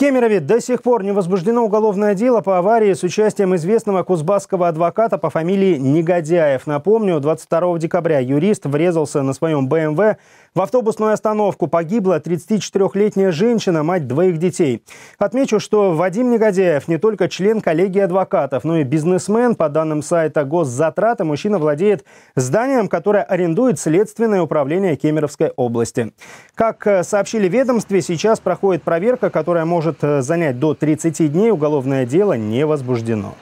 Кемерове до сих пор не возбуждено уголовное дело по аварии с участием известного кузбасского адвоката по фамилии Негодяев. Напомню, 22 декабря юрист врезался на своем БМВ в автобусную остановку. Погибла 34-летняя женщина, мать двоих детей. Отмечу, что Вадим Негодяев не только член коллегии адвокатов, но и бизнесмен. По данным сайта Госзатраты, мужчина владеет зданием, которое арендует Следственное управление Кемеровской области. Как э, сообщили ведомстве, сейчас проходит проверка, которая может э, занять до 30 дней, уголовное дело не возбуждено.